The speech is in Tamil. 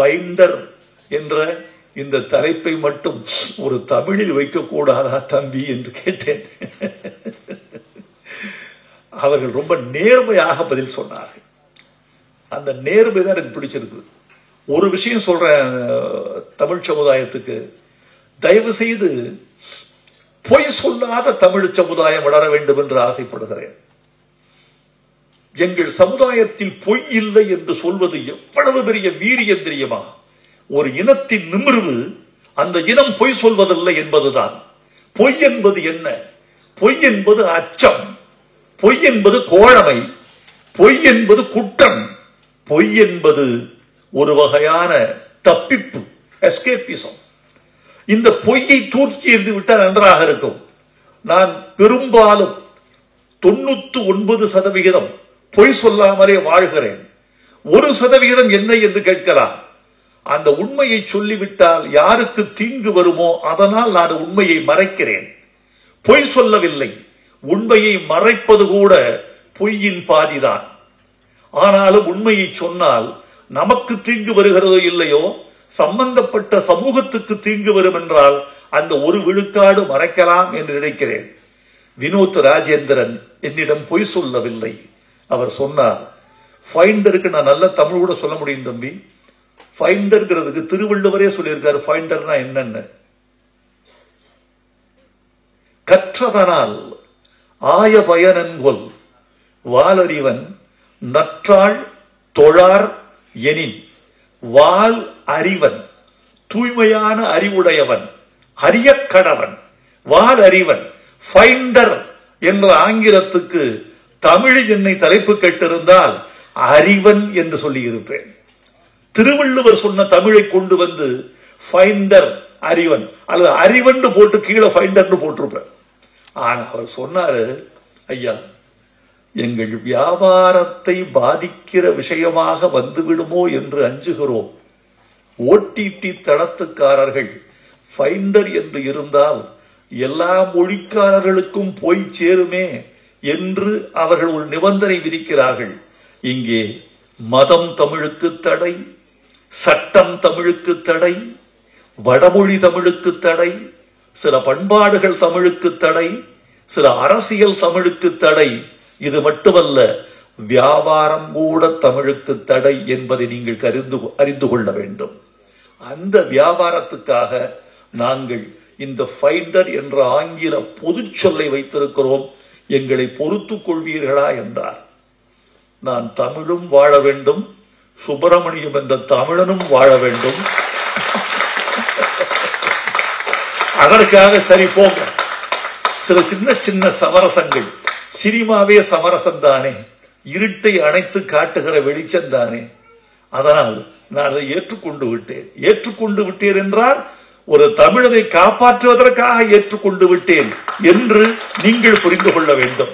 ஃபைண்டர் என்ற இந்த தலைப்பை மட்டும் ஒரு தமிழில் வைக்கக்கூடாதா தம்பி என்று கேட்டேன். அவர்கள் ரொம்ப நேர்மையாக பதில் சொன்னார்கள். அந்த நேர்மை தான் எனக்கு பிடிச்சிருக்கு ஒரு விஷயம் சொல்றேன் தமிழ் சமுதாயத்துக்கு. தயவு செய்து பொய் சொல்லாத தமிழ் சமுதாயம் வளர வேண்டும் என்று ஆசைப்படுகிறேன். எங்கள் சமுதாயத்தில் பொய் இல்லை என்று சொல்வது எவ்வளவு பெரிய வீரியம் தெரியுமா? ஒரு இனத்தின் நிமிர்வு அந்த இனம் பொய் சொல்வதில்லை என்பதுதான். பொய் என்பது என்ன? பொய் என்பது அச்சம். பொய் என்பது கோழமை. பொய் என்பது குற்றம். பொய் என்பது ஒரு வகையான தப்பிப்பு எஸ்கேபிசம் இந்த பொய்யை தூக்கி எறிந்து விட்டால் நன்றாக இருக்கும். நான் பெரும்பாலும் தொண்ணூத்து ஒன்பது சதவிகிதம் பொய் சொல்லாமலே வாழ்கிறேன். ஒரு சதவிகிதம் என்ன என்று கேட்கலாம். அந்த உண்மையை சொல்லிவிட்டால் யாருக்கு தீங்கு வருமோ அதனால் நான் உண்மையை மறைக்கிறேன். பொய் சொல்லவில்லை. உண்மையை மறைப்பது கூட பொய்யின் பாதிதான். ஆனாலும் உண்மையை சொன்னால் நமக்கு தீங்கு வருகிறதோ இல்லையோ சம்பந்தப்பட்ட சமூகத்துக்கு தீங்கு வரும் என்றால் அந்த ஒரு விழுக்காடு மறைக்கலாம் என்று நினைக்கிறேன். வினோத் ராஜேந்திரன் என்னிடம் பொய் சொல்லவில்லை. அவர் சொன்னார் ஃபைண்டருக்கு நான் நல்ல தமிழ் கூட சொல்ல முடியும் தம்பி. ஃபைண்டர்ங்கிறதுக்கு திருவள்ளுவரே சொல்லியிருக்காரு ஃபைண்டர்னா என்னன்னு. கற்றதனால் ஆய பயனென்கொல் வாலறிவன் நற்றாள் தொழார் எனின் வால் அறிவன் தூய்மையான அறிவுடையவன் அரியக்கடவன் வால் அறிவன் ஃபைண்டர் என்ற ஆங்கிலத்துக்கு தமிழில் என்னை தலைப்பு கேட்டிருந்தால் அறிவன் என்று சொல்லியிருப்பேன். திருவள்ளுவர் சொன்ன தமிழை கொண்டு வந்து ஃபைண்டர் அறிவன். அல்லது அறிவன் போட்டு கீழே ஃபைண்டர்னு போட்டிருப்பேன். ஆனா அவர் சொன்னாரு ஐயா எங்கள் வியாபாரத்தை பாதிக்கிற விஷயமாக வந்துவிடுமோ என்று அஞ்சுகிறோம். ஓடிடி தளத்துக்காரர்கள் ஃபைண்டர் என்று இருந்தால் எல்லா மொழிக்காரர்களுக்கும் போய் சேருமே. என்று அவர்கள் ஒரு நிபந்தனை விதிக்கிறார்கள். இங்கே மதம் தமிழுக்கு தடை சட்டம் தமிழுக்கு தடை வடமொழி தமிழுக்கு தடை சில பண்பாடுகள் தமிழுக்கு தடை சில அரசியல் தமிழுக்கு தடை. இது மட்டுமல்ல வியாபாரம் கூட தமிழுக்கு தடை என்பதை நீங்கள் அறிந்து அறிந்து கொள்ள வேண்டும். அந்த வியாபாரத்துக்காக நாங்கள் இந்த ஃபைண்டர் என்ற ஆங்கில பொதுச் சொல்லை வைத்திருக்கிறோம். எங்களை பொறுத்துக் கொள்வீர்களா என்றார். நான் தமிழும் வாழ வேண்டும் சுப்பிரமணியம் என்ற தமிழனும் வாழ வேண்டும். அதற்காக சரி போங்க. சில சின்ன சின்ன சமரசங்கள். சினிமாவே சமரசம் தானே. இருட்டை அணைத்து காட்டுகிற வெளிச்சம் தானே. அதனால் நான் அதை ஏற்றுக்கொண்டு விட்டேன். ஏற்றுக்கொண்டு விட்டேன் என்றால் ஒரு தமிழனை காப்பாற்றுவதற்காக ஏற்றுக்கொண்டு விட்டேன் என்று நீங்கள் புரிந்து கொள்ள வேண்டும்.